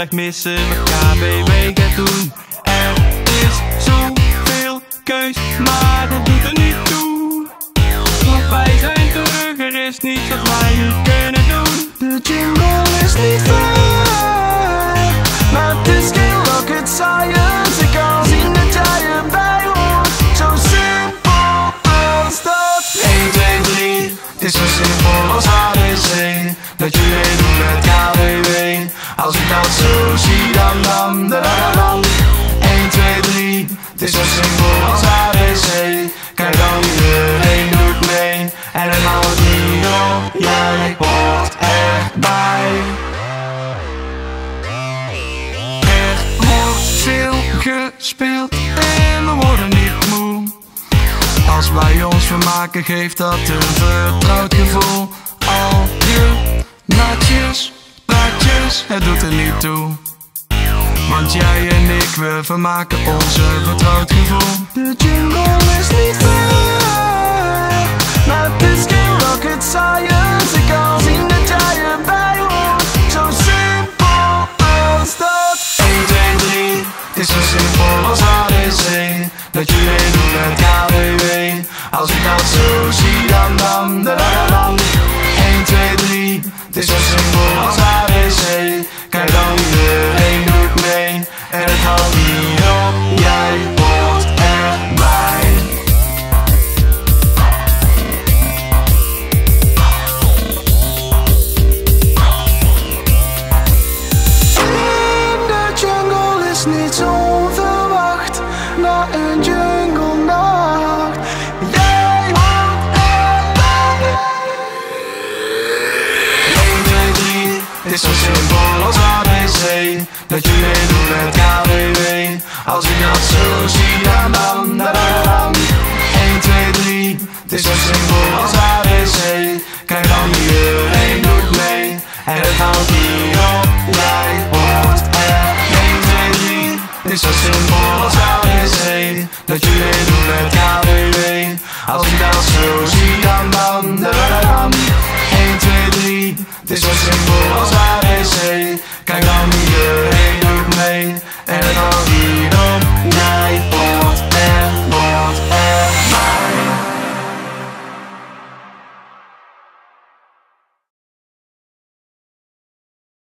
erg missen wat KBW gaat doen. Er is zoveel keus, maar dat doet er niet toe. Want wij zijn terug, er is niets wat wij nu kunnen doen. De jingle is niet ver, maar het is geen rocket science. Ik kan zien dat jij erbij hoort. Zo simpel als dat. 1, 2, 3, het is zo simpel als ABC. Dat je meedoet met KWW. Als ik dat zo zie, dan dan, da, da, da, dan. 1, 2, 3, het is zo simpel als ABC. Kijk dan, iedereen doet mee. En het houdt niet op, jij hoort erbij. Er wordt veel gespeeld en we worden niet moe. Als wij ons vermaken geeft dat een vertrouwd gevoel. Het doet er niet toe. Want jij en ik, we vermaken ons een vertrouwd gevoel. De jingle is niet ver, maar het is geen rocket science. Ik kan zien dat jij erbij hoort. Zo simpel als dat. 1, 2, 3, het is zo simpel als ABC. Dat je meedoet met KWW. Als ik dat zo zie, is zo simpel als ABC Dat je meedoet met KWW Als ik dat zo zie dan dan da, da, dan. 1, 2, 3 Het is zo simpel als ABC Kijk dan iedereen doet mee. En het houdt niet op Jij hoort er. 1, 2, 3 Het is zo simpel als ABC Dat je meedoet met KWW Als ik dat zo zie dan dan da, da, da, dan. 1, 2, 3 Het is zo simpel als